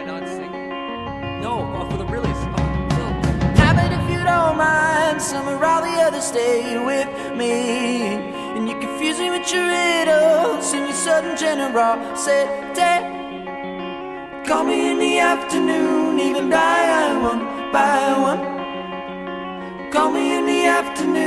am not singing? No, oh, for the Brillies. Oh. Uh, Habit, if you don't mind, somewhere or the other, stay with me. And you confuse me with your riddles and your sudden generosity. Call me in the afternoon, even die, by one by one. Call me in the afternoon.